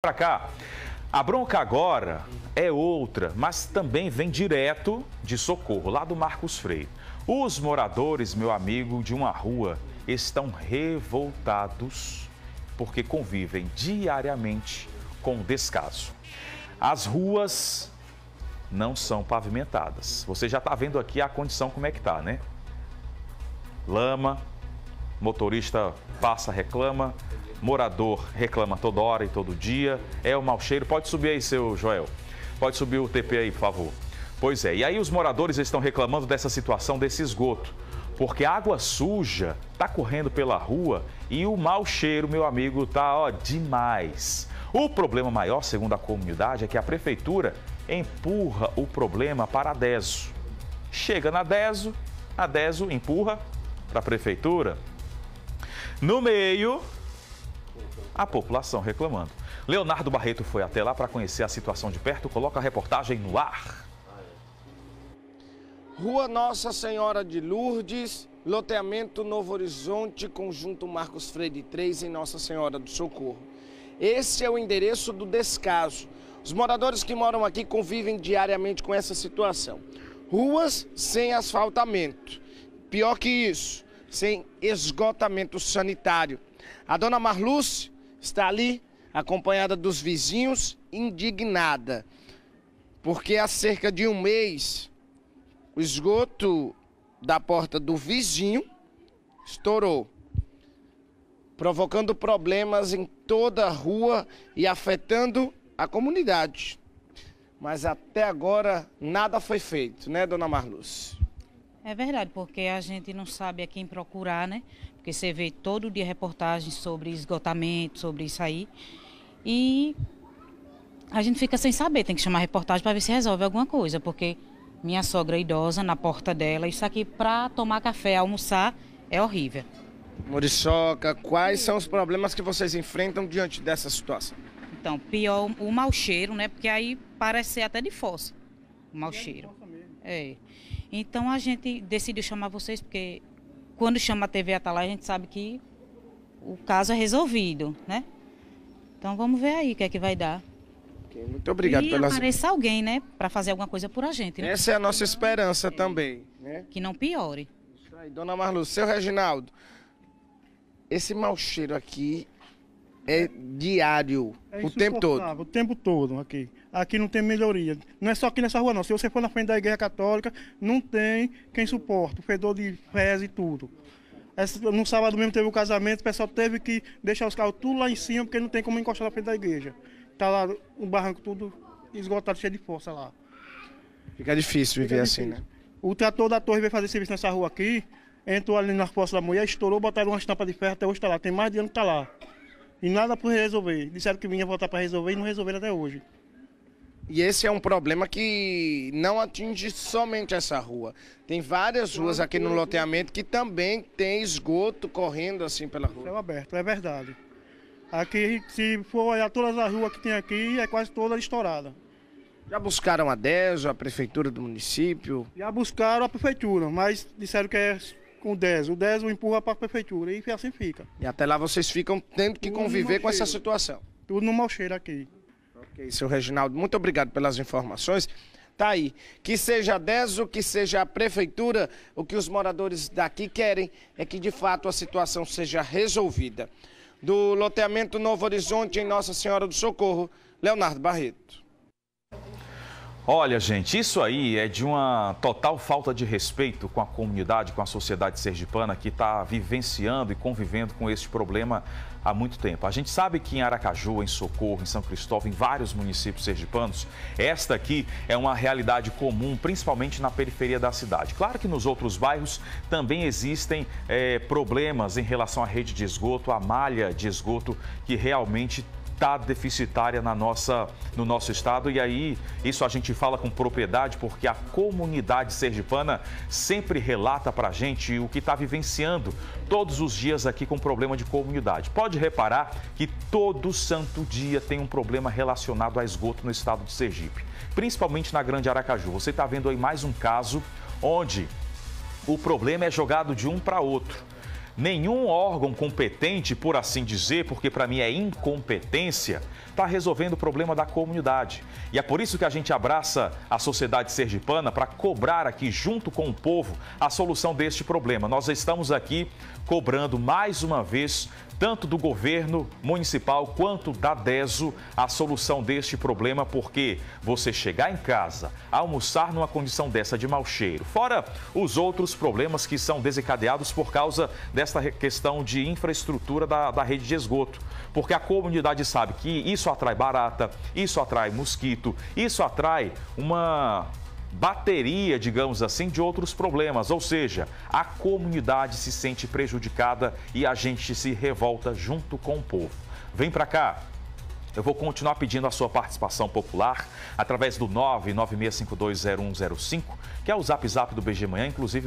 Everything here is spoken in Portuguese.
Para cá. A bronca agora é outra, mas também vem direto de socorro, lá do Marcos Freire. Os moradores, meu amigo, de uma rua estão revoltados porque convivem diariamente com descaso. As ruas não são pavimentadas. Você já está vendo aqui a condição como é que está, né? Lama, motorista passa, reclama, morador reclama toda hora e todo dia, é o mau cheiro. Pode subir aí, seu Joel. Pode subir o TP aí, por favor. Pois é, e aí os moradores estão reclamando dessa situação desse esgoto, porque a água suja está correndo pela rua e o mau cheiro, meu amigo, tá ó, demais. O problema maior, segundo a comunidade, é que a prefeitura empurra o problema para a DESO. Chega na DESO, a DESO empurra para a prefeitura. No meio, a população reclamando. Leonardo Barreto foi até lá para conhecer a situação de perto. Coloca a reportagem no ar. Rua Nossa Senhora de Lourdes, loteamento Novo Horizonte, conjunto Marcos Freire 3 em Nossa Senhora do Socorro. Esse é o endereço do descaso. Os moradores que moram aqui convivem diariamente com essa situação. Ruas sem asfaltamento. Pior que isso, sem esgotamento sanitário. A dona Marluce está ali, acompanhada dos vizinhos, indignada. Porque há cerca de um mês, o esgoto da porta do vizinho estourou provocando problemas em toda a rua e afetando a comunidade. Mas até agora nada foi feito, né, dona Marluz? É verdade, porque a gente não sabe a quem procurar, né? Porque você vê todo dia reportagens sobre esgotamento, sobre isso aí. E a gente fica sem saber, tem que chamar reportagem para ver se resolve alguma coisa, porque minha sogra é idosa na porta dela, isso aqui para tomar café, almoçar, é horrível. Muriçoca, quais são os problemas que vocês enfrentam diante dessa situação? Então, pior o mau cheiro, né? Porque aí parece ser até de fossa, o mau cheiro. É. Então a gente decidiu chamar vocês porque quando chama a TV Atalai a gente sabe que o caso é resolvido, né? Então vamos ver aí o que é que vai dar. Muito obrigado e pelas... apareça alguém, né, para fazer alguma coisa por a gente. Né? Essa é a nossa esperança é. também, né? Que não piore. Isso aí, dona Marlu, seu Reginaldo, esse mau cheiro aqui é diário, é o tempo todo. O tempo todo aqui. Aqui não tem melhoria. Não é só aqui nessa rua não. Se você for na frente da igreja católica, não tem quem suporta. O fedor de fezes e tudo. Essa, no sábado mesmo teve o um casamento, o pessoal teve que deixar os carros tudo lá em cima, porque não tem como encostar na frente da igreja. Tá lá o barranco tudo esgotado, cheio de força lá. Fica difícil viver Fica assim, difícil. né? O trator da torre veio fazer serviço nessa rua aqui, entrou ali nas postas da mulher, estourou, botaram uma estampa de ferro, até hoje está lá. Tem mais de ano que está lá. E nada por resolver. Disseram que vinha voltar para resolver e não resolveram até hoje. E esse é um problema que não atinge somente essa rua. Tem várias ruas aqui no loteamento que também tem esgoto correndo assim pela rua. Céu aberto, é verdade. Aqui, se for olhar todas as ruas que tem aqui, é quase toda estourada. Já buscaram a DESO, a prefeitura do município? Já buscaram a prefeitura, mas disseram que é com o DES. O DES o empurra para a prefeitura e assim fica. E até lá vocês ficam tendo que Tudo conviver com essa situação. Tudo no mau cheiro aqui. Ok, seu Reginaldo, muito obrigado pelas informações. Tá aí. Que seja a DES ou que seja a prefeitura, o que os moradores daqui querem é que de fato a situação seja resolvida. Do loteamento Novo Horizonte em Nossa Senhora do Socorro, Leonardo Barreto. Olha, gente, isso aí é de uma total falta de respeito com a comunidade, com a sociedade sergipana que está vivenciando e convivendo com este problema há muito tempo. A gente sabe que em Aracaju, em Socorro, em São Cristóvão, em vários municípios sergipanos, esta aqui é uma realidade comum, principalmente na periferia da cidade. Claro que nos outros bairros também existem é, problemas em relação à rede de esgoto, à malha de esgoto que realmente está deficitária na nossa, no nosso estado e aí isso a gente fala com propriedade porque a comunidade sergipana sempre relata para a gente o que está vivenciando todos os dias aqui com problema de comunidade. Pode reparar que todo santo dia tem um problema relacionado a esgoto no estado de Sergipe, principalmente na Grande Aracaju. Você está vendo aí mais um caso onde o problema é jogado de um para outro nenhum órgão competente, por assim dizer, porque para mim é incompetência, está resolvendo o problema da comunidade. E é por isso que a gente abraça a sociedade sergipana para cobrar aqui, junto com o povo, a solução deste problema. Nós estamos aqui cobrando mais uma vez tanto do governo municipal quanto da DESO a solução deste problema, porque você chegar em casa, almoçar numa condição dessa de mau cheiro, fora os outros problemas que são desencadeados por causa dessa questão de infraestrutura da, da rede de esgoto. Porque a comunidade sabe que isso atrai barata, isso atrai mosquito, isso atrai uma bateria, digamos assim, de outros problemas. Ou seja, a comunidade se sente prejudicada e a gente se revolta junto com o povo. Vem para cá. Eu vou continuar pedindo a sua participação popular através do 996520105, que é o zap zap do BG Manhã, inclusive